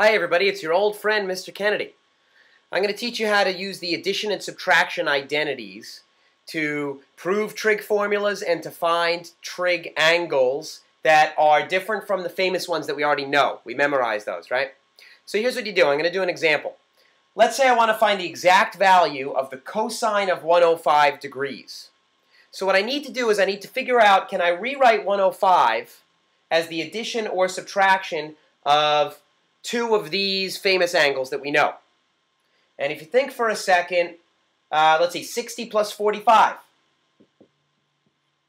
Hi everybody, it's your old friend Mr. Kennedy. I'm going to teach you how to use the addition and subtraction identities to prove trig formulas and to find trig angles that are different from the famous ones that we already know. We memorize those, right? So here's what you do. I'm going to do an example. Let's say I want to find the exact value of the cosine of 105 degrees. So what I need to do is I need to figure out, can I rewrite 105 as the addition or subtraction of two of these famous angles that we know. And if you think for a second, uh, let's see, 60 plus 45.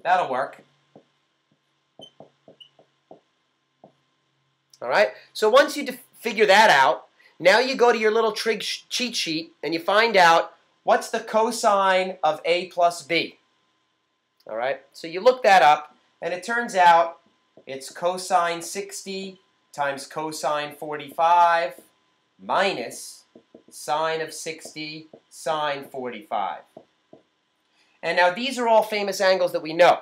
That'll work. All right, so once you figure that out, now you go to your little trig cheat sheet and you find out what's the cosine of a plus b. All right, so you look that up, and it turns out it's cosine 60 times cosine 45 minus sine of 60 sine 45. And now these are all famous angles that we know.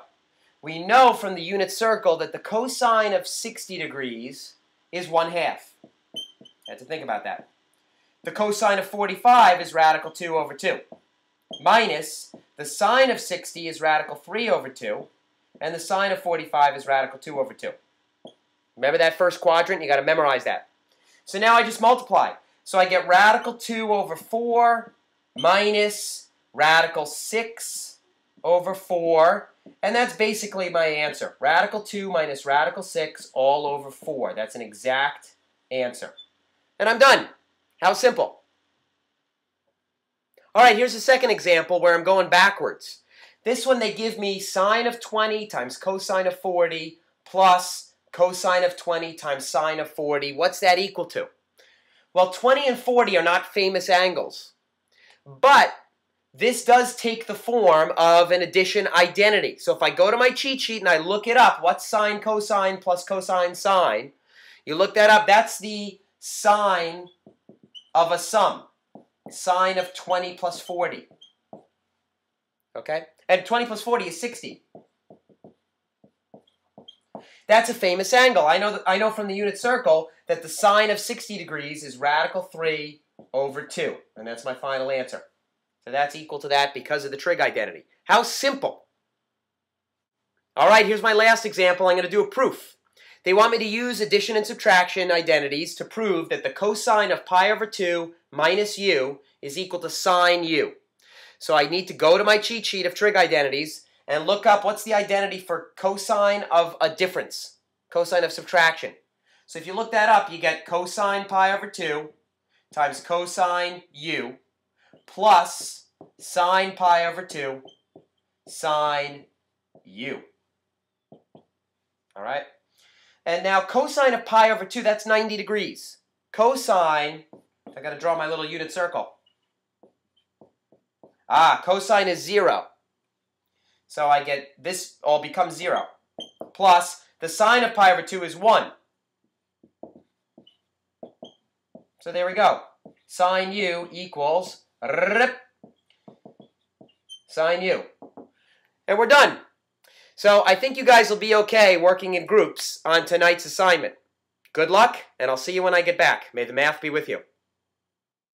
We know from the unit circle that the cosine of 60 degrees is 1 half. Had to think about that. The cosine of 45 is radical 2 over 2. Minus the sine of 60 is radical 3 over 2. And the sine of 45 is radical 2 over 2. Remember that first quadrant? You got to memorize that. So now I just multiply. So I get radical 2 over 4 minus radical 6 over 4. And that's basically my answer. Radical 2 minus radical 6 all over 4. That's an exact answer. And I'm done. How simple. All right, here's a second example where I'm going backwards. This one, they give me sine of 20 times cosine of 40 plus cosine of 20 times sine of 40. What's that equal to? Well, 20 and 40 are not famous angles. But this does take the form of an addition identity. So if I go to my cheat sheet and I look it up, what's sine cosine plus cosine sine? You look that up, that's the sine of a sum. Sine of 20 plus 40. Okay? And 20 plus 40 is 60. That's a famous angle. I know, that, I know from the unit circle that the sine of 60 degrees is radical 3 over 2. And that's my final answer. So that's equal to that because of the trig identity. How simple. All right, here's my last example. I'm going to do a proof. They want me to use addition and subtraction identities to prove that the cosine of pi over 2 minus u is equal to sine u. So I need to go to my cheat sheet of trig identities and look up what's the identity for cosine of a difference, cosine of subtraction. So if you look that up, you get cosine pi over 2 times cosine u plus sine pi over 2 sine u. All right? And now cosine of pi over 2, that's 90 degrees. Cosine, I got to draw my little unit circle. Ah, cosine is 0. So I get this all becomes 0. Plus, the sine of pi over 2 is 1. So there we go. Sine u equals sine u. And we're done. So I think you guys will be okay working in groups on tonight's assignment. Good luck, and I'll see you when I get back. May the math be with you.